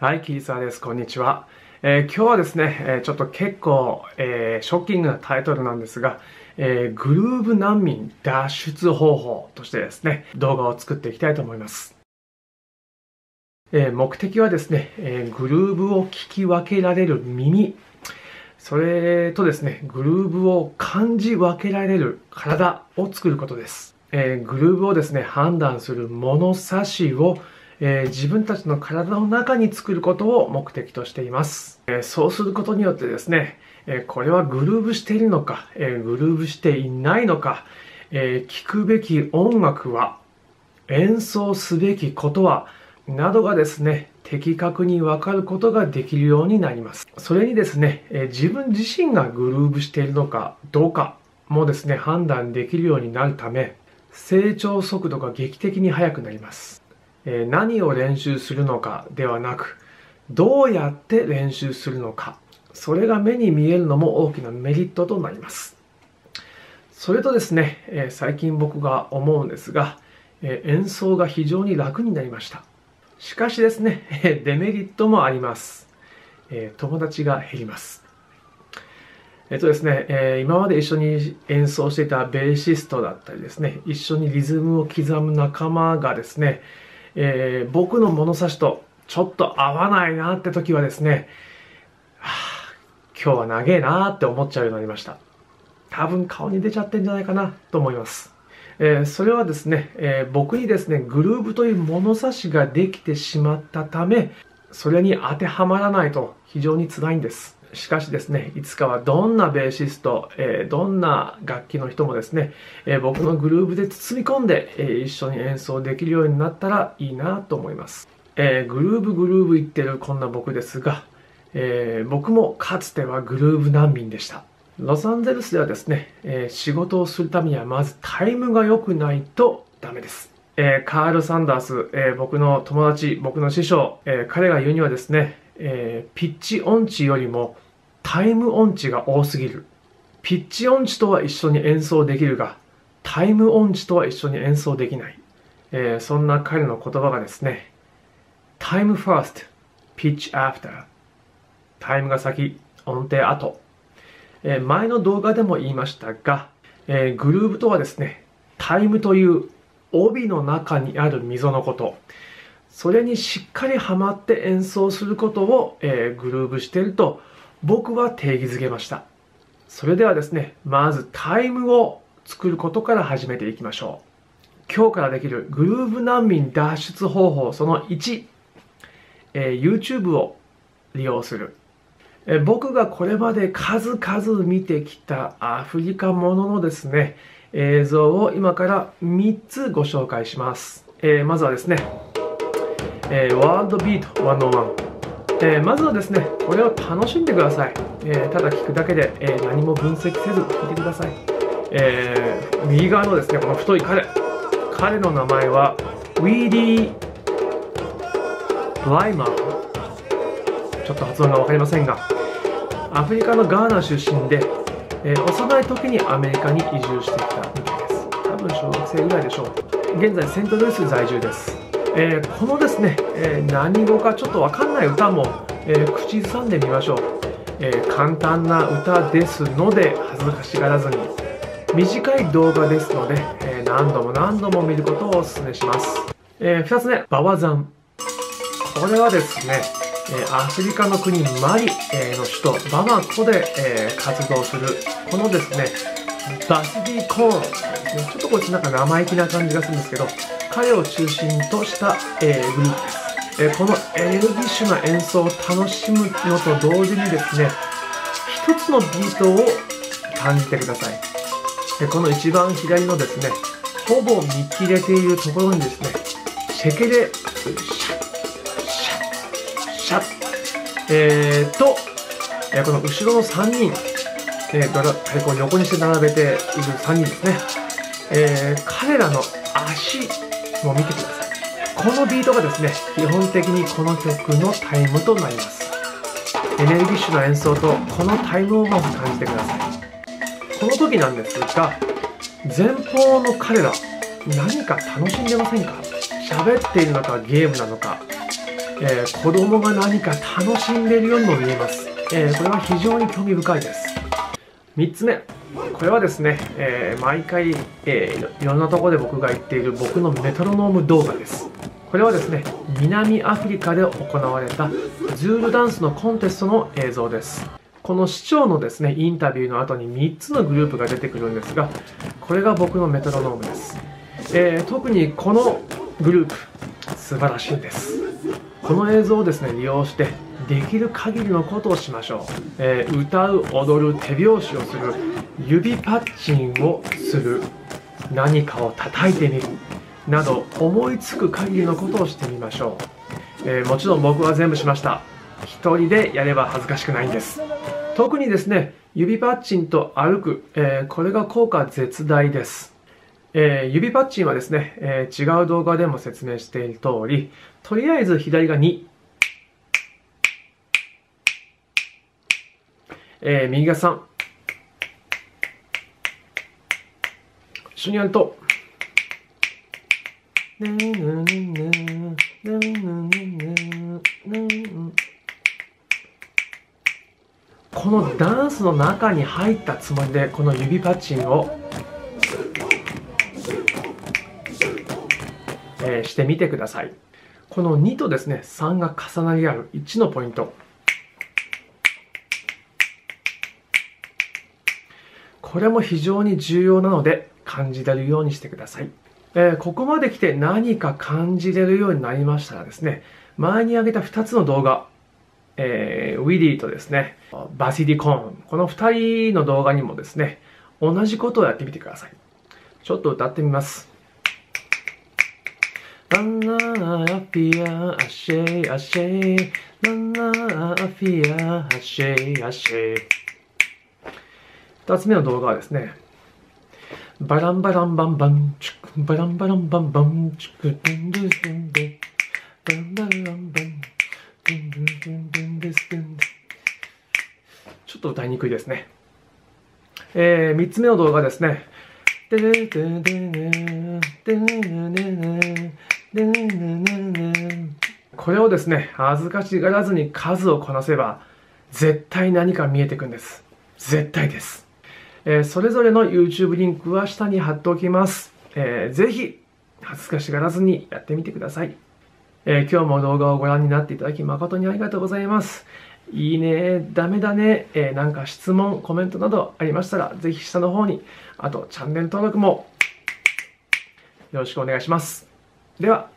はい、キーサーです。こんにちは。えー、今日はですね、えー、ちょっと結構、えー、ショッキングなタイトルなんですが、えグルーブ難民脱出方法としてですね、動画を作っていきたいと思います。え目的はですね、えグルーブを聞き分けられる耳、それとですね、グルーブを感じ分けられる体を作ることです。えグルーブをですね、判断する物差しをえー、自分たちの体の中に作ることを目的としています。えー、そうすることによってですね、えー、これはグルーブしているのか、えグルーブしていないのか、え聴くべき音楽は、演奏すべきことは、などがですね、的確にわかることができるようになります。それにですね、え自分自身がグルーブしているのかどうかもですね、判断できるようになるため、成長速度が劇的に速くなります。え何を練習するのかではなくどうやって練習するのか。それが目に見えるのも大きなメリットとなります。それとですね、え最近僕が思うんですが、え演奏が非常に楽になりました。しかしですね、えデメリットもあります、え友達が減ります。えっとですね、え今まで一緒に演奏していたベーシストだったりですね、一緒にリズムを刻む仲間がですね、えー、僕の物差しとちょっと合わないなって時はですね、はあ、今日は長えなって思っちゃうようになりました。多分顔に出ちゃってんじゃないかなと思います。えー、それはですね、えー、僕にですね、グルーブという物差しができてしまったため、それに当てはまらないと非常に辛いんです。しかしですね、いつかはどんなベーシスト、えー、どんな楽器の人もですね、えー、僕のグルーブで包み込んで、えー、一緒に演奏できるようになったらいいなと思います。えグルーブグルーブ言ってるこんな僕ですが、え僕もかつてはグルーブ難民でした。ロサンゼルスではですね、え仕事をするためにはまずタイムが良くないとダメです。えカール・サンダース、え僕の友達、僕の師匠、え彼が言うにはですね、えー、ピッチ音痴よりもタイム音痴が多すぎる。ピッチ音痴とは一緒に演奏できるが、タイム音痴とは一緒に演奏できない。えー、そんな彼の言葉がですね、タイムファースト、ピッチアフター。タイムが先、音程後。えー、前の動画でも言いましたが、えー、グルーブとはですね、タイムという帯の中にある溝のこと。それにしっかりはまって演奏することを、えー、グルーブしていると僕は定義づけました。それではですねまずタイムを作ることから始めていきましょう。今日からできるグルーブ難民脱出方法その1、えー、YouTube を利用する。え僕がこれまで数々見てきたアフリカもののですね映像を今から3つご紹介します、えー、まずはですねえー、ワールドビート101、えー、まずはですねこれを楽しんでください、えー、ただ聞くだけで、えー、何も分析せず聞いてください、えー、右側のですねこの太い彼。彼の名前はウィーディー・ブライマー。ちょっと発音が分かりませんがアフリカのガーナ出身で、えー、幼い時にアメリカに移住してきたみたいです。多分小学生ぐらいでしょう。現在セントルイス在住です。えー、このですね、えー、何語かちょっとわかんない歌も、えー、口ずさんでみましょう、え簡単な歌ですので恥ずかしがらずに。短い動画ですので、え何度も何度も見ることをお勧めします、え2つ目バワザンこれはですねえアフリカの国マリえの首都バマコでえ活動するこのですねバスディコーン。ちょっとこっちなんか生意気な感じがするんですけど彼を中心とした、えー、グループです、えー、このエネルギッシュな演奏を楽しむのと同時にですね一つのビートを感じてください。でこの一番左のですねほぼ見切れているところにですねシェケでシャッシャッシャッえー、と、えー、この後ろの3人、えー、太鼓を横にして並べている3人ですね、えー、彼らの足もう見てください。このビートがですね基本的にこの曲のタイムとなります。エネルギッシュな演奏とこのタイムをまず感じてください。この時なんですが前方の彼ら何か楽しんでませんか？喋っているのかゲームなのか？えー、子供が何か楽しんでいるようにも見えます、えー、これは非常に興味深いです。3つ目。これはですね、えー、毎回、えー、いろんなところで僕が言っている僕のメトロノーム動画です。これはですね南アフリカで行われたズールダンスのコンテストの映像です。この市長のですねインタビューの後に3つのグループが出てくるんですがこれが僕のメトロノームです、えー、特にこのグループ素晴らしいんです。この映像をですね利用してできる限りのことをしましょう、えー、歌う踊る手拍子をする指パッチンをする何かを叩いてみるなど思いつく限りのことをしてみましょう、えー、もちろん僕は全部しました。一人でやれば恥ずかしくないんです。特にですね指パッチンと歩く、えー、これが効果絶大です、えー、指パッチンはですね、え違う動画でも説明している通りとりあえず左が2えー、右が3一緒にやると。このダンスの中に入ったつもりでこの指パッチンを、え、してみてくださいこの2とですね3が重なり合う1のポイントこれも非常に重要なので感じられるようにしてくださいえー、ここまで来て何か感じれるようになりましたらですね、前に挙げた2つの動画、えー、ウィディとですね、バシリコーン、この2人の動画にもですね、同じことをやってみてください。ちょっと歌ってみます。ランナーアフィアアシェアシェランナーアフィアアシェアシェ二つ目の動画はですね、バランバランバンバン、チク、バランバランバンバン、チク、ドゥンドゥスドゥンデ、バランバランバン、ドゥンドゥンドゥンドゥンデスドゥンデ。ちょっと歌いにくいですね。えー、三つ目の動画です。ねこれをですね、恥ずかしがらずに数をこなせば、絶対何か見えてくんです。絶対です。えー、それぞれの YouTube リンクは下に貼っておきます。えー、ぜひ、恥ずかしがらずにやってみてください。えー、今日も動画をご覧になっていただき誠にありがとうございます。いいね、ダメだね、えー、なんか質問、コメントなどありましたら、ぜひ下の方に、あとチャンネル登録もよろしくお願いします。では、